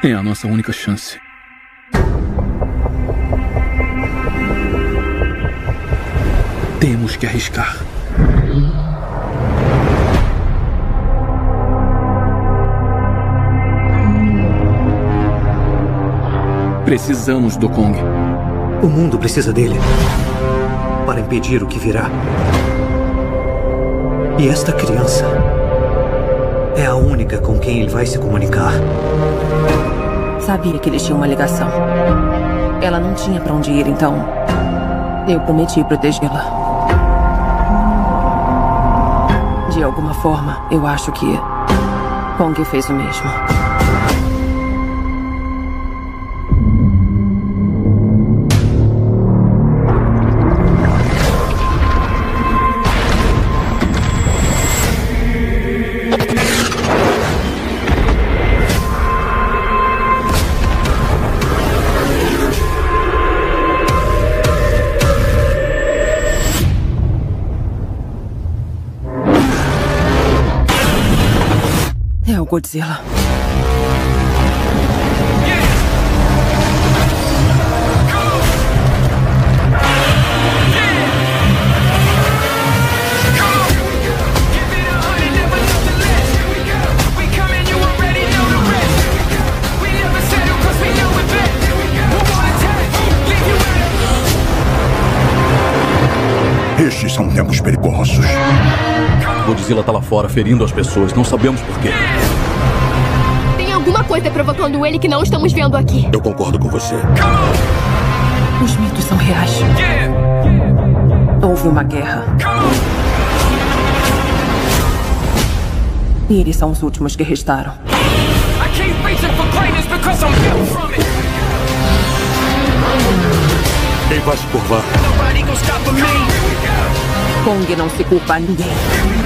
É a nossa única chance. Temos que arriscar. Precisamos do Kong. O mundo precisa dele para impedir o que virá. E esta criança única com quem ele vai se comunicar. Sabia que eles tinham uma ligação. Ela não tinha para onde ir, então eu prometi protegê-la. De alguma forma, eu acho que Kong fez o mesmo. É o Godzilla. Estes são tempos perigosos. Godzilla tá lá fora ferindo as pessoas. Não sabemos por quê. Tem alguma coisa provocando ele que não estamos vendo aqui. Eu concordo com você. Os mitos são reais. Houve uma guerra. E eles são os últimos que restaram. Vai se curvar? Kong não se culpa a ninguém.